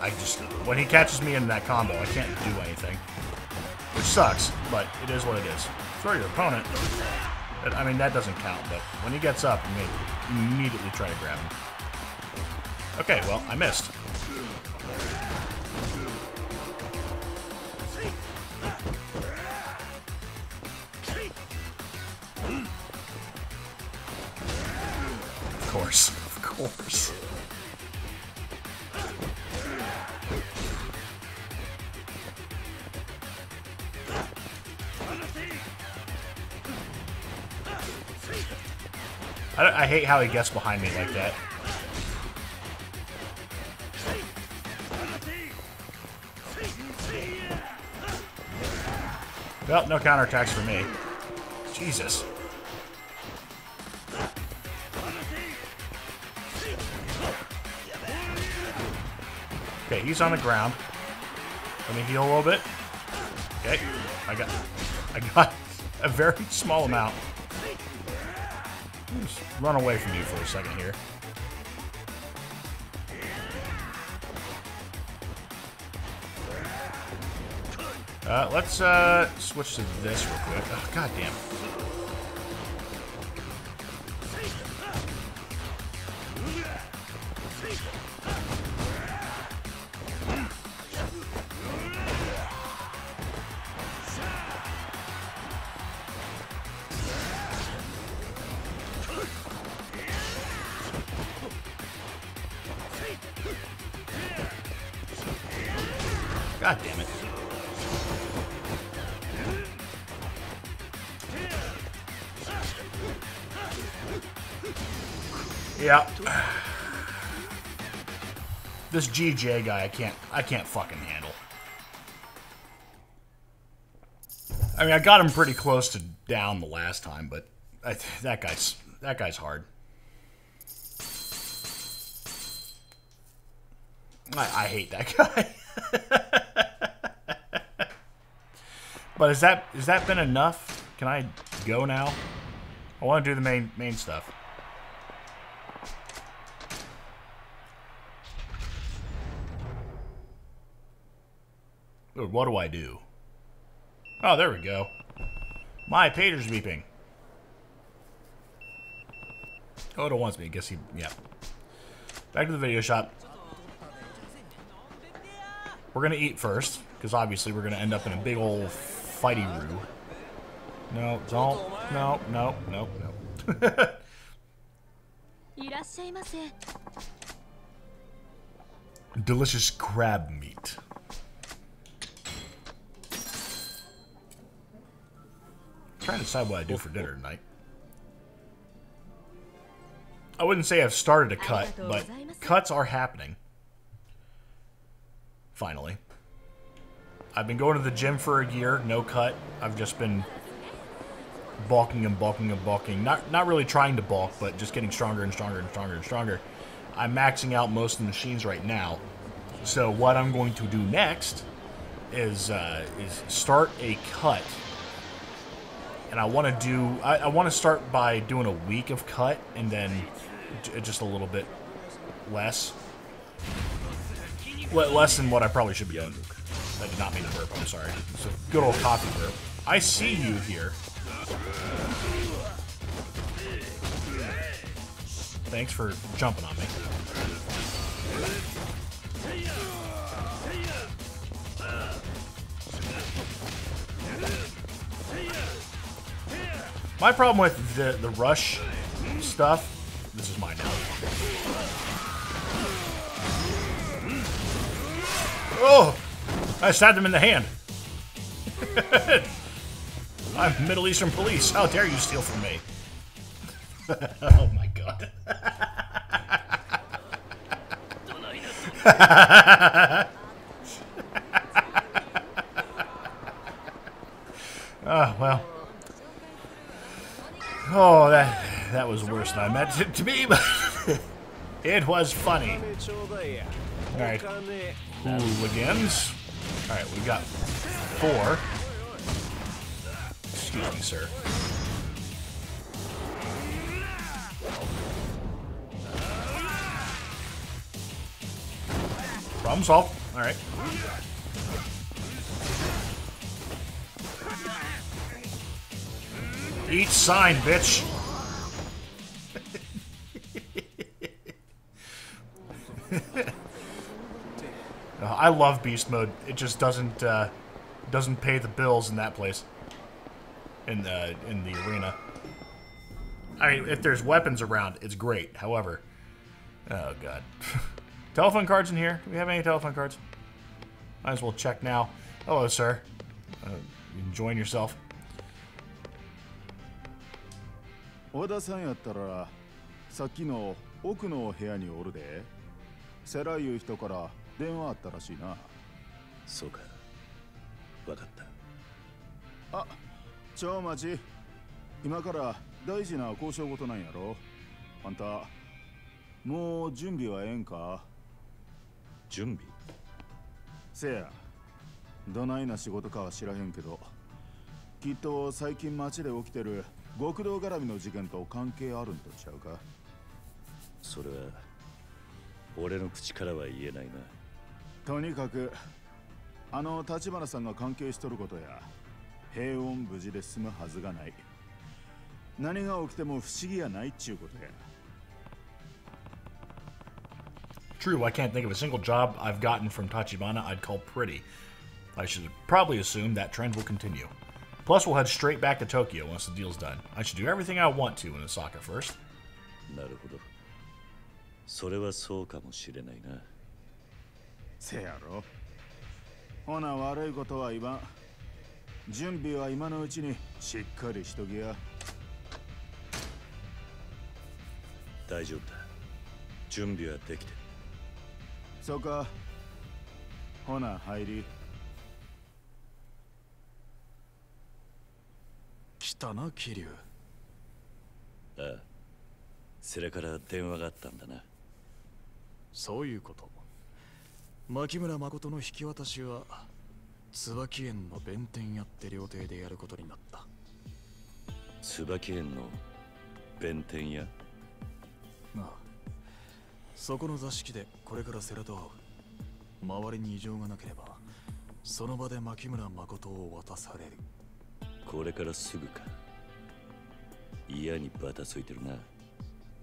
I just when he catches me in that combo, I can't do anything, which sucks. But it is what it is. Throw your opponent. I mean that doesn't count, but when he gets up, may immediately try to grab him. Okay, well I missed. I, I hate how he gets behind me like that. Well, no counterattacks for me. Jesus. Okay, he's on the ground. Let me heal a little bit. Okay, I got, I got a very small amount. Run away from you for a second here. Uh, let's uh, switch to this real quick. Oh, God damn. Yeah. This GJ guy, I can't, I can't fucking handle. I mean, I got him pretty close to down the last time, but I, that guy's, that guy's hard. I, I hate that guy. but is that, is that been enough? Can I go now? I want to do the main, main stuff. Or what do I do? Oh, there we go. My pager's beeping. Oh, Oda wants me. I guess he... Yeah. Back to the video shop. We're going to eat first, because obviously we're going to end up in a big old fighty roo. No, don't. No, no, no, no. Delicious crab meat. I'm trying to decide what I do for dinner tonight. I wouldn't say I've started a cut, but cuts are happening. Finally. I've been going to the gym for a year, no cut. I've just been bulking and bulking and bulking. Not not really trying to bulk, but just getting stronger and stronger and stronger and stronger. I'm maxing out most of the machines right now. So what I'm going to do next is uh, is start a cut and I want to do I, I want to start by doing a week of cut and then just a little bit less Le- less than what I probably should be doing. I did not mean to burp. I'm sorry. It's a good old coffee burp. I see you here. Thanks for jumping on me. My problem with the the rush stuff. This is mine now. Oh! I stabbed him in the hand. I'm Middle Eastern police. How dare you steal from me? oh my god. oh well. Oh, that that was worse than I meant it to be, but it was funny. All right, hooligans. All right, we got four. Excuse me, sir. Problem solved. All right. Each sign, bitch. I love beast mode. It just doesn't uh, doesn't pay the bills in that place in the in the arena. I mean, if there's weapons around, it's great. However, oh god, telephone cards in here. Do we have any telephone cards? Might as well check now. Hello, sir. Uh, enjoying yourself. Oda-san 小田さんやったらさっきの奥の部屋におるで世良いう人から電話あったらしいなそうか分かったあ超待ち今から大事な交渉事なんやろ。あんたもう準備はええんか？準備？せや。どないな仕事かは知らへんけどきっと最近街で起きてる極道絡みの事件と関係あるんとちゃうか？それは俺の口からは言えないな。とにかくあの立花さんが関係しとることや平穏無事で済むはずがない何が起きても不思議やないっちゅうことや True, I can't think of a single job I've gotten from Tachibana I'd call pretty. I should probably assume that trend will continue. Plus, we'll head straight back to Tokyo once the deal's done. I should do everything I want to in Osaka first. なるほどそれはそうかもしれないなせやろほな悪いことは言わん 準備は今のうちにしっかりしときや。大丈夫だ。準備はできてる。そうか。ほな入り。来たな桐生。ああ。それから電話があったんだな。そういうこと。牧村誠の引き渡しは椿園の弁天屋って料亭でやることになった。椿園の弁天屋？なあそこの座敷でこれから世良と会う。周りに異常がなければその場で牧村誠を渡される。これからすぐか。嫌にバタついてるな。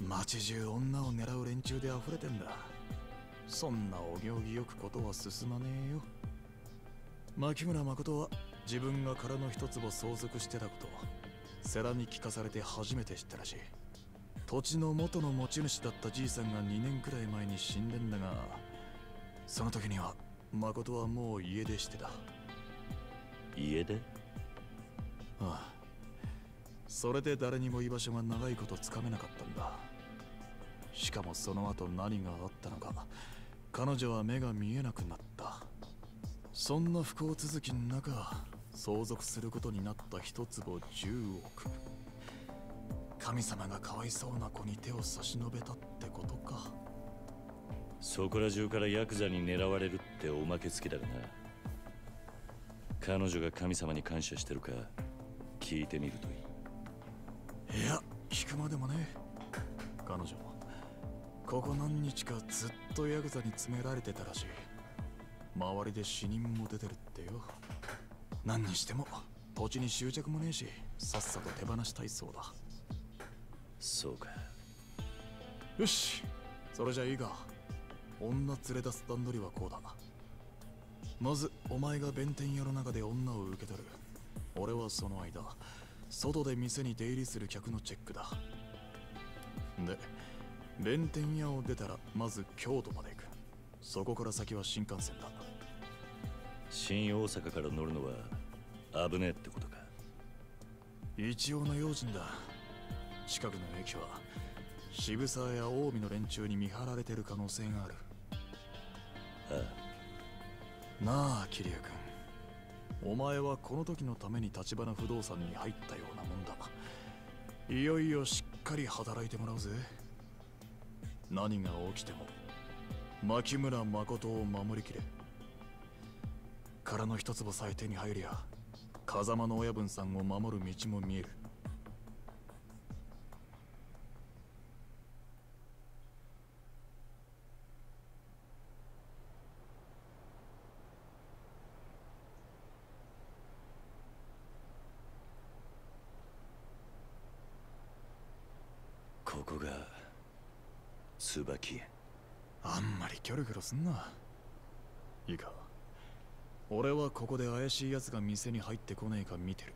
街中女を狙う連中で溢れてんだ。そんなお行儀よくことは進まねえよ牧村誠は自分が殻の一坪相続してたこと世良に聞かされて初めて知ったらしい。土地の元の持ち主だったじいさんが2年くらい前に死んでんだがその時には誠はもう家出してた。あ家であ。それで誰にも居場所が長いことつかめなかったんだ。しかもその後何があったのか彼女は目が見えなくなったそんな不幸続きの中相続することになった一坪10億。神様がかわいそうな子に手を差し伸べたってことか。そこら中からヤクザに狙われるっておまけつきだがな。彼女が神様に感謝してるか聞いてみるといい。いや聞くまでもね彼女ここ何日かずっとヤクザに詰められてたらしい周りで死人も出てるってよ。何にしても土地に執着もねえしさっさと手放したいそうだ。そうか。よしそれじゃいいか。女連れ出す段取りはこうだ。まずお前が弁天屋の中で女を受け取る。俺はその間外で店に出入りする客のチェックだ。で弁天屋を出たらまず京都までそこから先は新幹線だ。新大阪から乗るのは危ねえってことか。一応の用心だ。近くの駅は渋沢や近江の連中に見張られてる可能性がある。あなあ桐生君。お前はこの時のために立花不動産に入ったようなもんだ。いよいよしっかり働いてもらうぜ。何が起きても牧村誠を守りきれ。殻の一坪さえ手に入りゃ風間の親分さんを守る道も見えるここが椿園あんまりキョロキョロすんな。いいか。俺はここで怪しい奴が店に入ってこねえか見てる。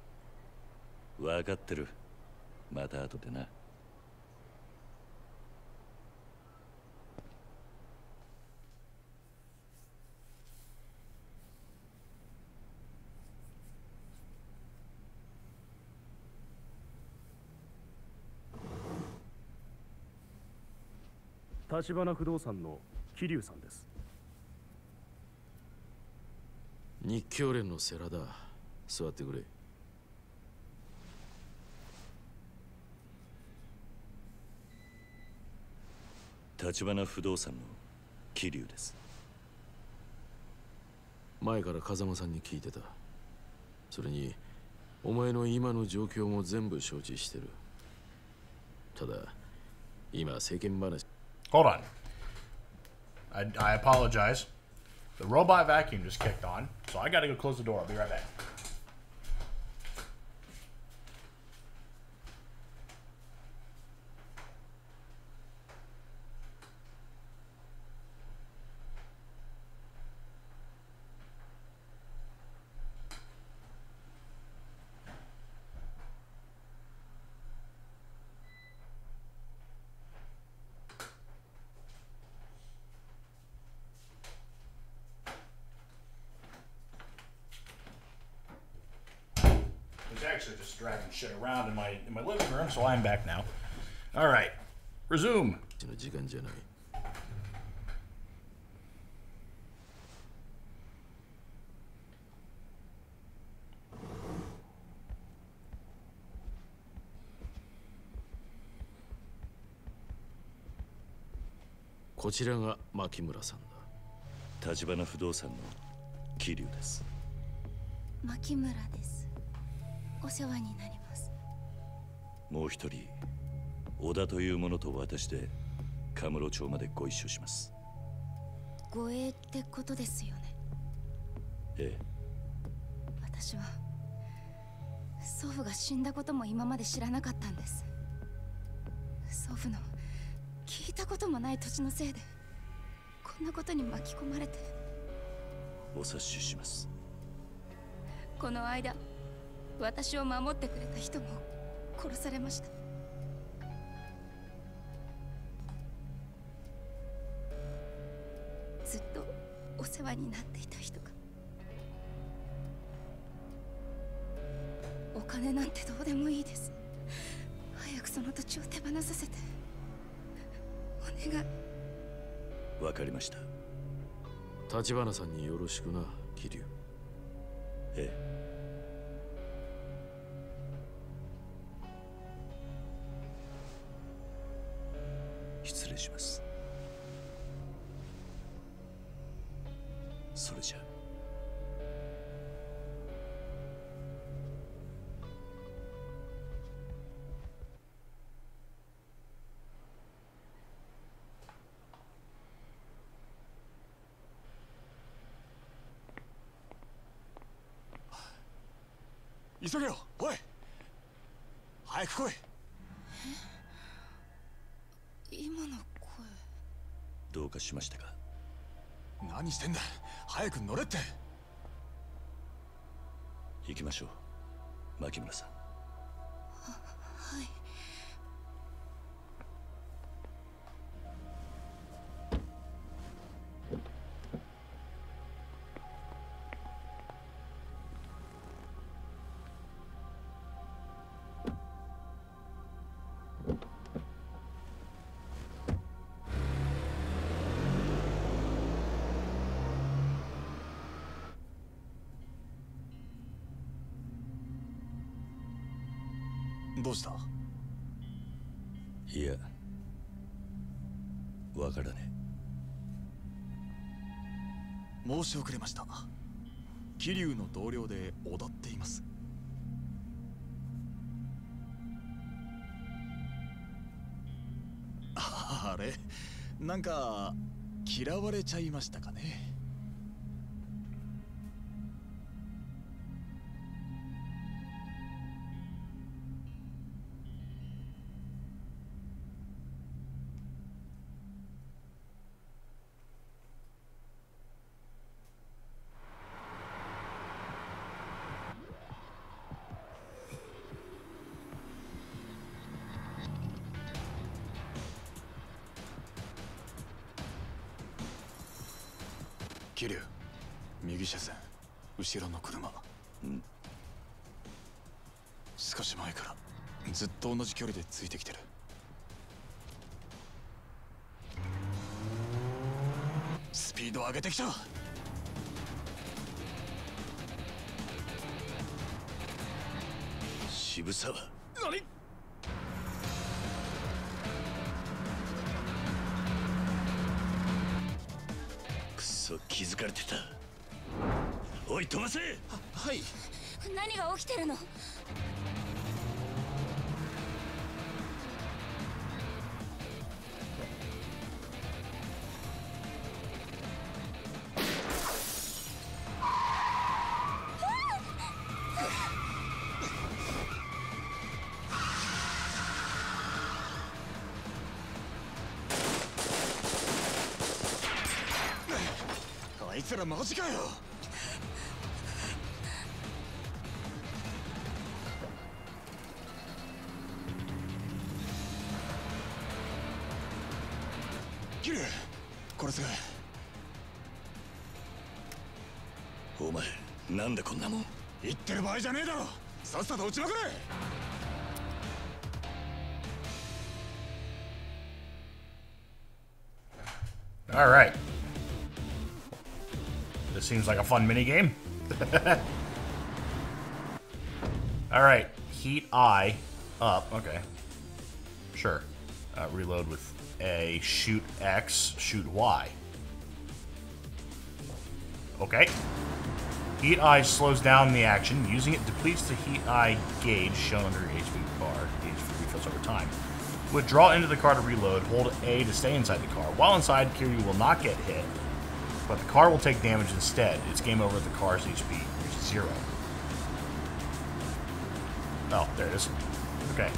分かってる。また後でな。立花不動産の桐生さんです。日教連の世良だ。座ってくれ。立花不動産の桐生です。前から風間さんに聞いてた。それにお前の今の状況も全部承知してる。ただ今世間話 Hold on. I, I apologize. The robot vacuum just kicked on, so I gotta go close the door. I'll be right back. Just dragging shit around in my in my living room, so I'm back now. All right, resume. の時間じゃないこちらが牧村さんだ立花不動産の桐生です牧村ですお世話になります。もう一人小田という者と私でカムロ町までご一緒します。護衛ってことですよね。ええ。私は祖父が死んだことも今まで知らなかったんです。祖父の聞いたこともない土地のせいでこんなことに巻き込まれて。お察しします。この間私を守ってくれた人も殺されました。ずっとお世話になっていた人がお金なんてどうでもいいです。早くその土地を手放させてお願い。わかりました。立花さんによろしくな桐生。ええ急げよ。おい。早く来い。今の声。どうかしましたか？何してんだ。早く乗れって。行きましょう牧村さん。はいどうした？いやわからね申し遅れました。桐生の同僚で小田っています。あれ？なんか嫌われちゃいましたかね？桐生右車線。後ろの車。少し前から。ずっと同じ距離でついてきてる。スピード上げてきた。渋沢。何？くそ気づかれてた。おい飛ばせはい。何が起きてるの？あいつらマジかよ。キルこれお前なんでこんなもん？言ってる場合じゃねえだろ。さっさと撃ちまくれ。All right. Seems like a fun mini game. All right, Heat Eye up. Okay, sure. Uh, reload with A. Shoot X. Shoot Y. Okay. Heat Eye slows down the action. Using it depletes the Heat Eye gauge shown under HP bar. HP refills over time. Withdraw into the car to reload. Hold A to stay inside the car. While inside, Kiryu will not get hit, but the car will take damage instead. It's game over if the car's HP reaches zero. Oh, there it is. Okay.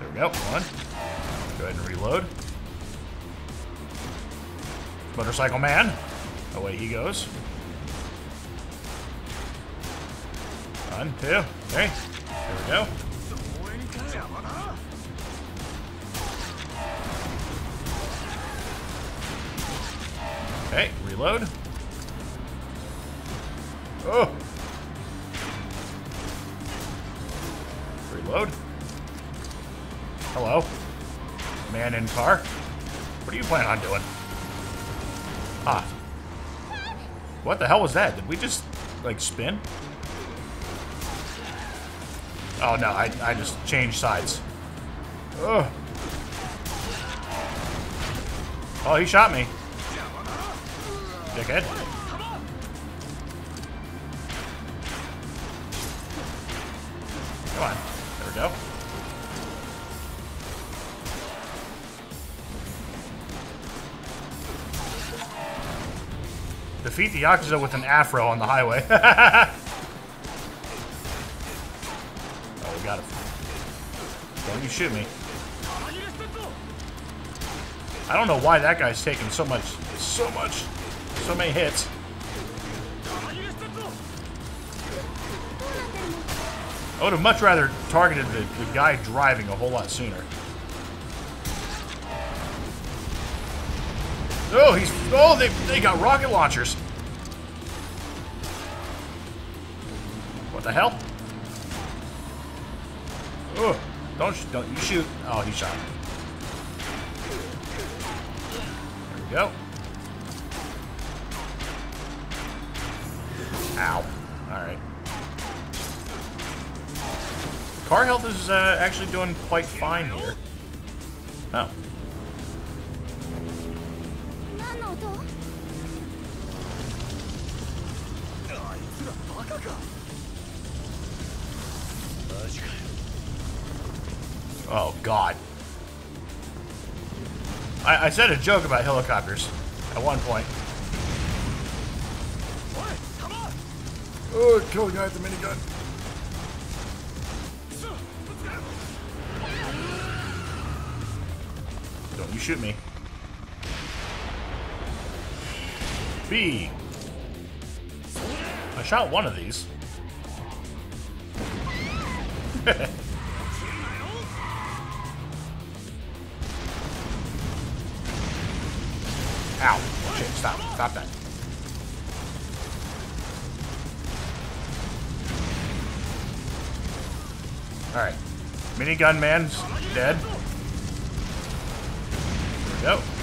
There we go. One. Go ahead and reload. Motorcycle man. Away he goes. One, two, three. There we go. Okay, reload. Oh! Reload. Hello. Man in car. What do you plan on doing? Ah. What the hell was that? Did we just, like, spin? Oh no, I, I just changed sides. Ugh. Oh, he shot me. Dickhead. Come on. There we go. Defeat the Yakuza with an afro on the highway. oh, we got it. Don't you shoot me. I don't know why that guy's taking so much, so much, so many hits. I would have much rather targeted the, the guy driving a whole lot sooner. Oh, he's. Oh, they, they got rocket launchers. What the hell? Oh, don't don't you shoot? Oh, he shot. There we go. Ow. Alright. Car health is uh, actually doing quite fine here. Oh. Oh, God. I, I said a joke about helicopters at one point. Oh, kill the guy with the minigun. Don't you shoot me. B. I shot one of these. Ow. Shit, stop. Stop that. Alright. Minigun man's dead. There we go.